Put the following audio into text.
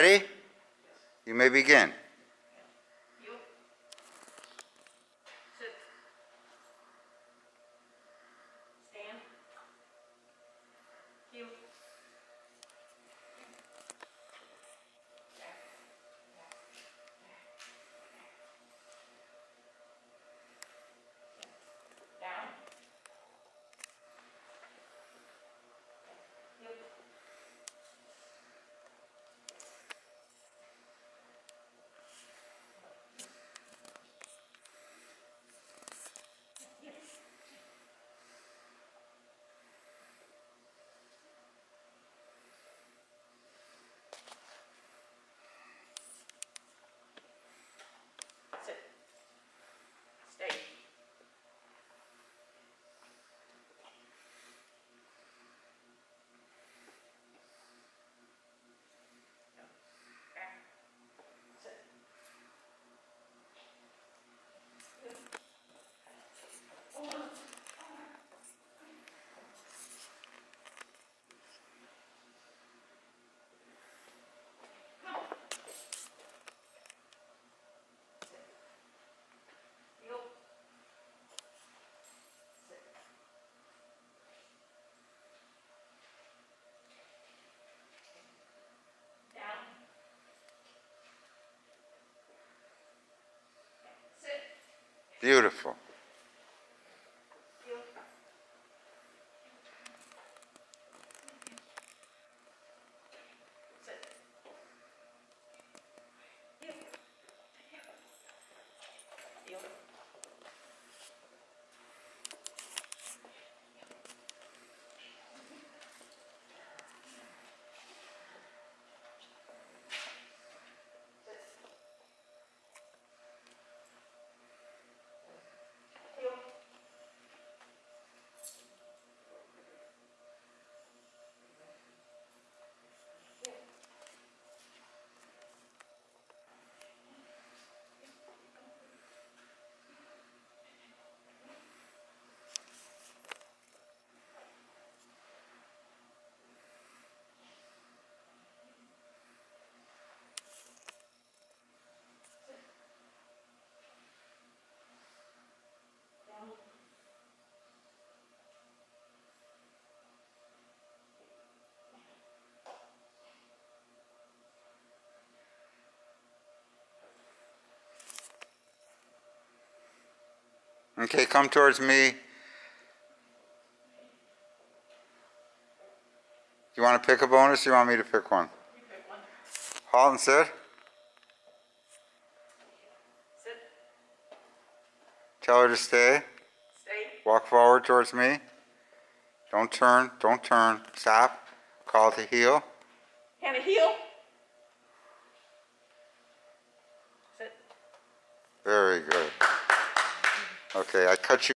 ready? You may begin. Beautiful. Okay, come towards me. You want to pick a bonus? Or you want me to pick one? You pick one. Halt and sit. Sit. Tell her to stay. Stay. Walk forward towards me. Don't turn. Don't turn. Stop. Call to heel. Hanna, heel. Sit. Very good. Okay, I cut you.